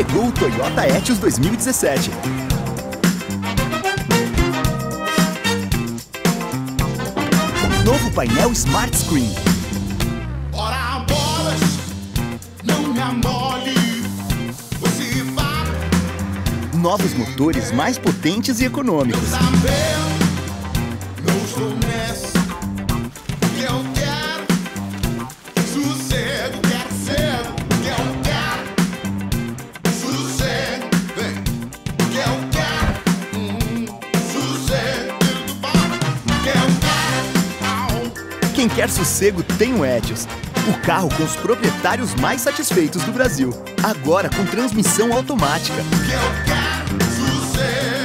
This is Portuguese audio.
o Toyota Etios 2017. Novo painel Smart Screen. Ora bolas, não me amole. Novos motores mais potentes e econômicos. Quem quer sossego tem o Etios. O carro com os proprietários mais satisfeitos do Brasil. Agora com transmissão automática. eu quero sossego.